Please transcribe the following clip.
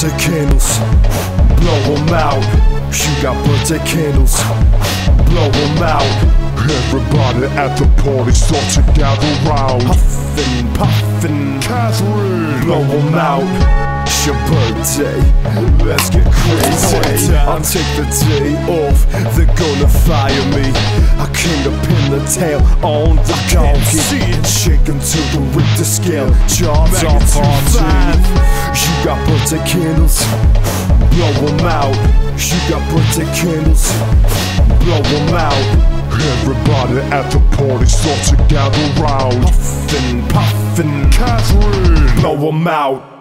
birthday candles, blow them out. You got birthday candles, blow them out. Everybody at the party start to gather round. Puffin', puffin', Katherine, blow them out. It's your birthday, let's get crazy. I'll take the day off, they're gonna fire me. I came to pin the tail on the donkey. Shaken to the Richter scale, jobs on party. Birthday candles, blow them out. You got birthday candles, blow them out. everybody at the party start to gather round. Puffin', puffin', Katherine, blow them out.